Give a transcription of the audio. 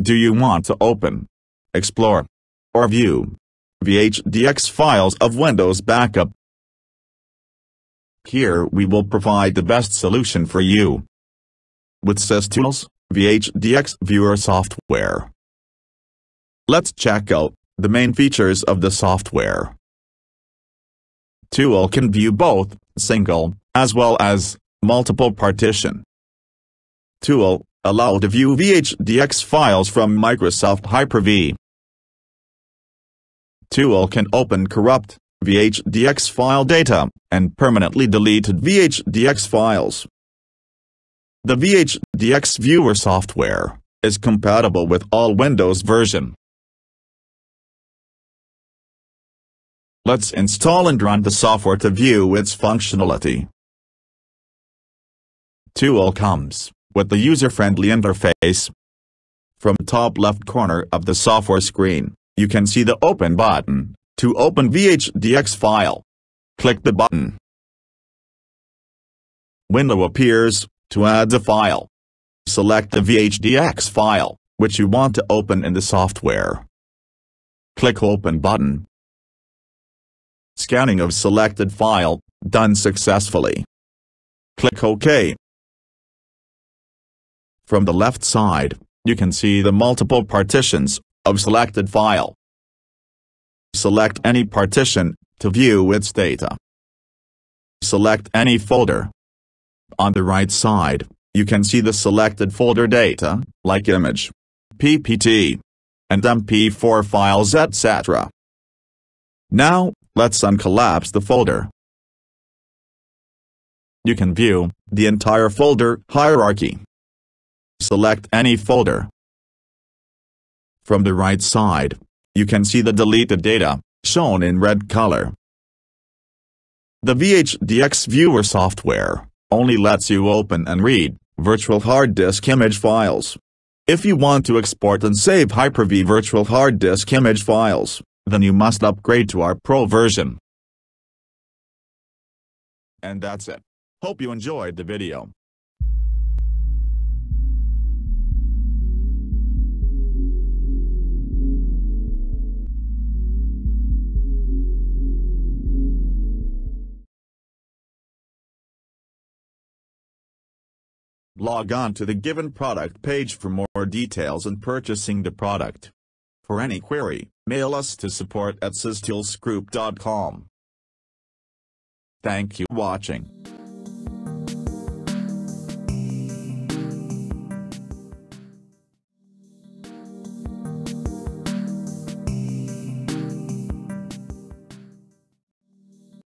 Do you want to open, explore, or view VHDX files of Windows Backup? Here we will provide the best solution for you. With SysTools, VHDX Viewer software. Let's check out the main features of the software. Tool can view both single as well as multiple partition. Tool allow to view VHDX files from Microsoft Hyper-V. Tool can open corrupt VHDX file data and permanently deleted VHDX files. The VHDX Viewer software is compatible with all Windows version. Let's install and run the software to view its functionality. Tool comes with the user-friendly interface. From top left corner of the software screen, you can see the Open button. To open VHDX file, click the button. Window appears to add the file. Select the VHDX file, which you want to open in the software. Click Open button. Scanning of selected file, done successfully. Click OK. From the left side, you can see the multiple partitions of selected file. Select any partition to view its data. Select any folder. On the right side, you can see the selected folder data, like image, PPT, and MP4 files etc. Now, let's uncollapse the folder. You can view the entire folder hierarchy. Select any folder. From the right side, you can see the deleted data, shown in red color. The VHDX Viewer software only lets you open and read virtual hard disk image files. If you want to export and save Hyper-V virtual hard disk image files, then you must upgrade to our Pro version. And that's it. Hope you enjoyed the video. Log on to the given product page for more details and purchasing the product. For any query, mail us to support at systoolsgroup.com. Thank you watching.